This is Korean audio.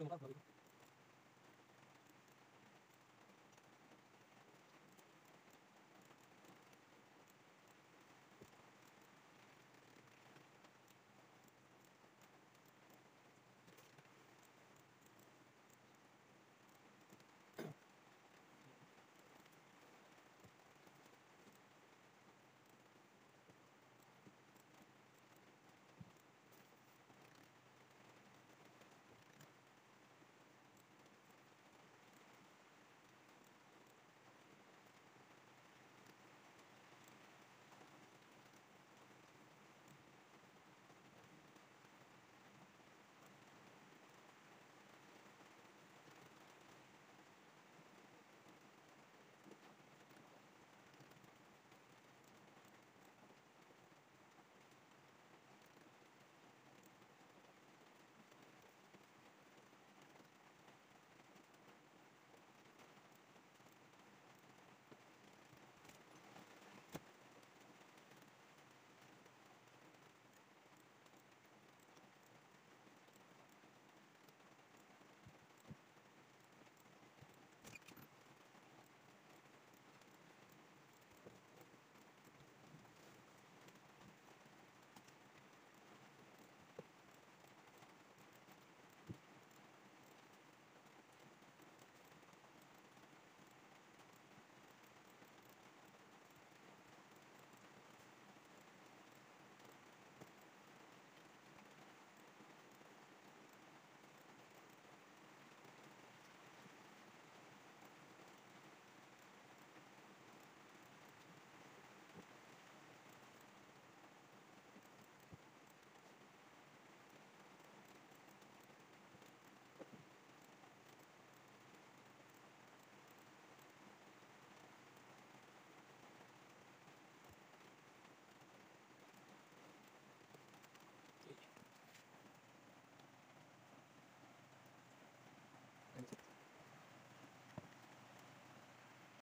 그런 거 같거든요.